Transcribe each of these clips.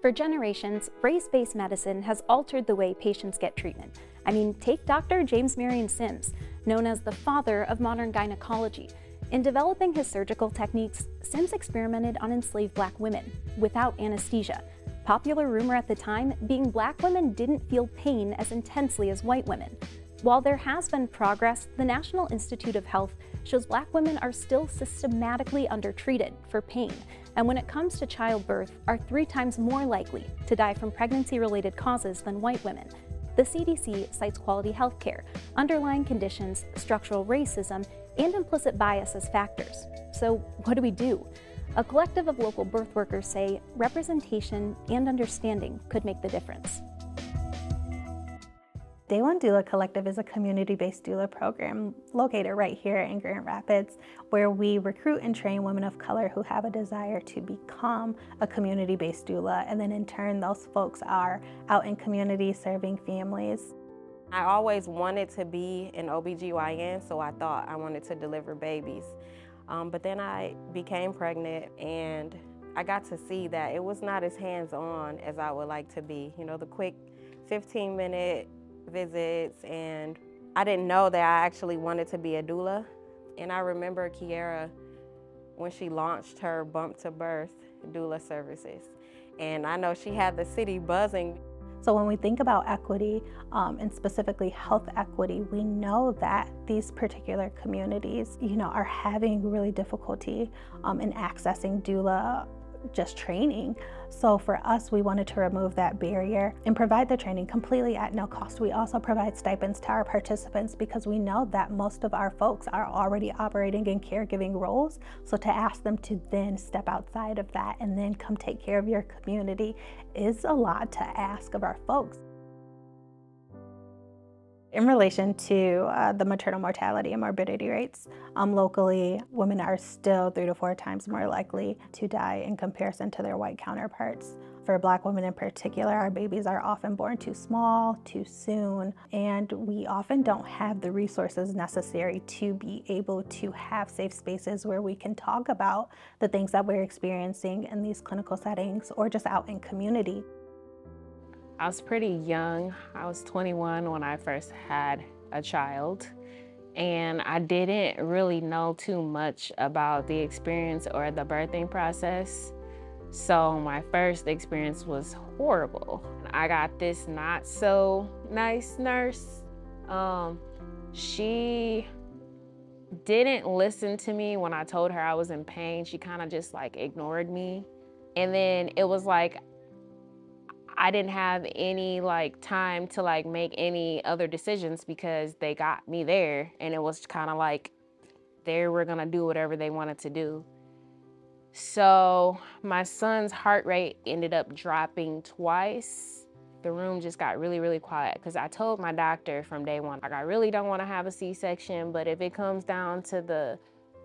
For generations, race-based medicine has altered the way patients get treatment. I mean, take Dr. James Marion Sims, known as the father of modern gynecology. In developing his surgical techniques, Sims experimented on enslaved black women without anesthesia. Popular rumor at the time being black women didn't feel pain as intensely as white women. While there has been progress, the National Institute of Health shows black women are still systematically undertreated for pain, and when it comes to childbirth, are three times more likely to die from pregnancy-related causes than white women. The CDC cites quality health care, underlying conditions, structural racism, and implicit bias as factors. So what do we do? A collective of local birth workers say representation and understanding could make the difference. Day One Doula Collective is a community-based doula program located right here in Grand Rapids where we recruit and train women of color who have a desire to become a community-based doula and then in turn those folks are out in community serving families. I always wanted to be an OBGYN so I thought I wanted to deliver babies. Um, but then I became pregnant and I got to see that it was not as hands-on as I would like to be. You know, the quick 15 minute visits and I didn't know that I actually wanted to be a doula. And I remember Kiera when she launched her bump to birth doula services. And I know she had the city buzzing. So when we think about equity um, and specifically health equity, we know that these particular communities, you know, are having really difficulty um, in accessing doula just training. So for us, we wanted to remove that barrier and provide the training completely at no cost. We also provide stipends to our participants because we know that most of our folks are already operating in caregiving roles. So to ask them to then step outside of that and then come take care of your community is a lot to ask of our folks. In relation to uh, the maternal mortality and morbidity rates, um, locally, women are still three to four times more likely to die in comparison to their white counterparts. For black women in particular, our babies are often born too small, too soon, and we often don't have the resources necessary to be able to have safe spaces where we can talk about the things that we're experiencing in these clinical settings or just out in community. I was pretty young. I was 21 when I first had a child. And I didn't really know too much about the experience or the birthing process. So my first experience was horrible. I got this not so nice nurse. Um, she didn't listen to me when I told her I was in pain. She kind of just like ignored me. And then it was like I didn't have any like time to like make any other decisions because they got me there and it was kind of like they were gonna do whatever they wanted to do. So my son's heart rate ended up dropping twice. The room just got really, really quiet because I told my doctor from day one, like I really don't want to have a C-section, but if it comes down to the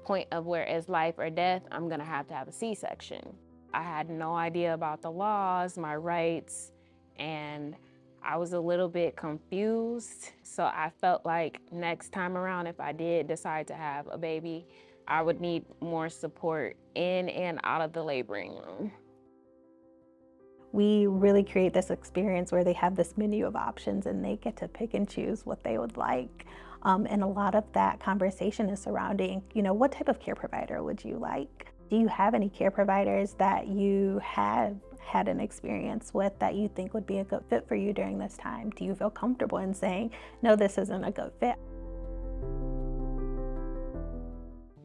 point of where it's life or death, I'm gonna have to have a C-section. I had no idea about the laws, my rights, and I was a little bit confused. So I felt like next time around, if I did decide to have a baby, I would need more support in and out of the laboring room. We really create this experience where they have this menu of options and they get to pick and choose what they would like. Um, and a lot of that conversation is surrounding, you know, what type of care provider would you like? Do you have any care providers that you have had an experience with that you think would be a good fit for you during this time? Do you feel comfortable in saying, no, this isn't a good fit?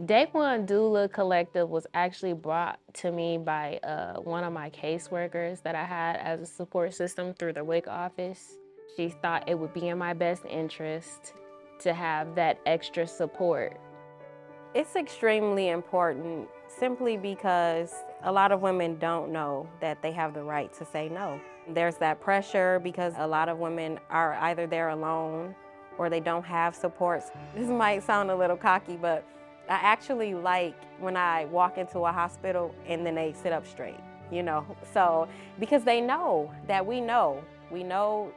Day One Doula Collective was actually brought to me by uh, one of my caseworkers that I had as a support system through the WIC office. She thought it would be in my best interest to have that extra support. It's extremely important simply because a lot of women don't know that they have the right to say no. There's that pressure because a lot of women are either there alone or they don't have supports. This might sound a little cocky, but I actually like when I walk into a hospital and then they sit up straight, you know? So, because they know that we know. We know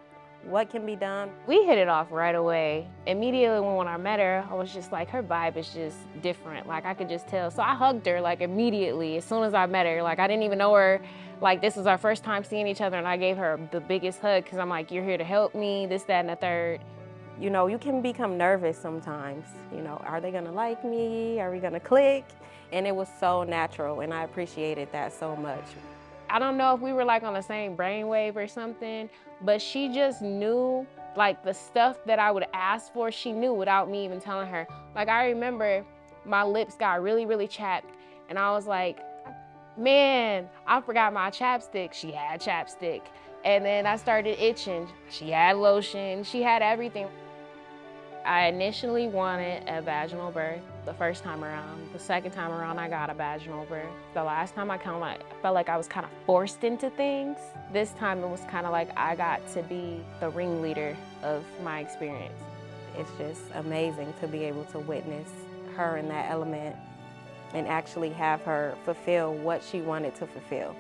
what can be done. We hit it off right away. Immediately when I met her, I was just like, her vibe is just different. Like I could just tell. So I hugged her like immediately as soon as I met her. Like I didn't even know her. like this was our first time seeing each other and I gave her the biggest hug because I'm like, you're here to help me, this, that, and the third. You know, you can become nervous sometimes. You know, are they gonna like me? Are we gonna click? And it was so natural and I appreciated that so much. I don't know if we were like on the same brainwave or something, but she just knew like the stuff that I would ask for, she knew without me even telling her. Like I remember my lips got really, really chapped and I was like, man, I forgot my chapstick. She had chapstick. And then I started itching. She had lotion, she had everything. I initially wanted a vaginal birth the first time around. The second time around, I got a vaginal birth. The last time I kind of like, felt like I was kind of forced into things. This time it was kind of like I got to be the ringleader of my experience. It's just amazing to be able to witness her in that element and actually have her fulfill what she wanted to fulfill.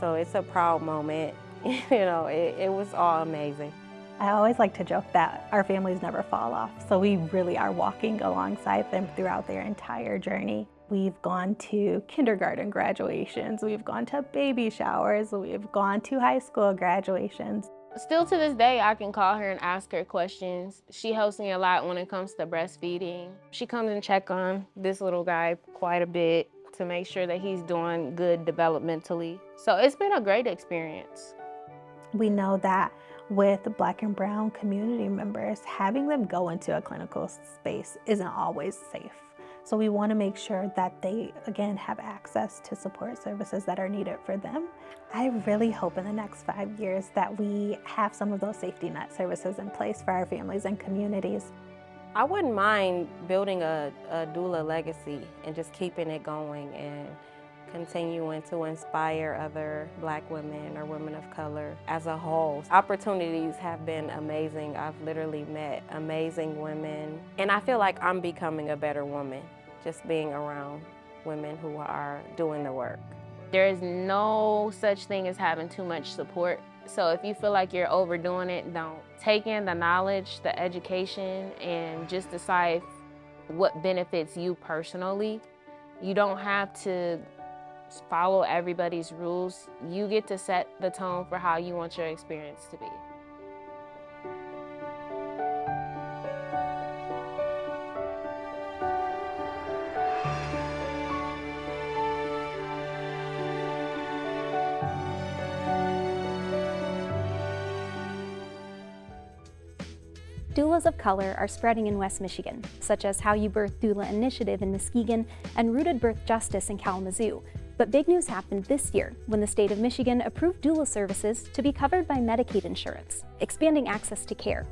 So it's a proud moment. you know, it, it was all amazing. I always like to joke that our families never fall off, so we really are walking alongside them throughout their entire journey. We've gone to kindergarten graduations, we've gone to baby showers, we've gone to high school graduations. Still to this day, I can call her and ask her questions. She helps me a lot when it comes to breastfeeding. She comes and check on this little guy quite a bit to make sure that he's doing good developmentally. So it's been a great experience. We know that with black and brown community members, having them go into a clinical space isn't always safe. So we want to make sure that they, again, have access to support services that are needed for them. I really hope in the next five years that we have some of those safety net services in place for our families and communities. I wouldn't mind building a, a doula legacy and just keeping it going and continuing to inspire other black women or women of color as a whole. Opportunities have been amazing. I've literally met amazing women and I feel like I'm becoming a better woman just being around women who are doing the work. There is no such thing as having too much support. So if you feel like you're overdoing it, don't. Take in the knowledge, the education, and just decide what benefits you personally. You don't have to follow everybody's rules. You get to set the tone for how you want your experience to be. doulas of color are spreading in West Michigan, such as How You Birth Doula Initiative in Muskegon and Rooted Birth Justice in Kalamazoo. But big news happened this year when the state of Michigan approved doula services to be covered by Medicaid insurance, expanding access to care.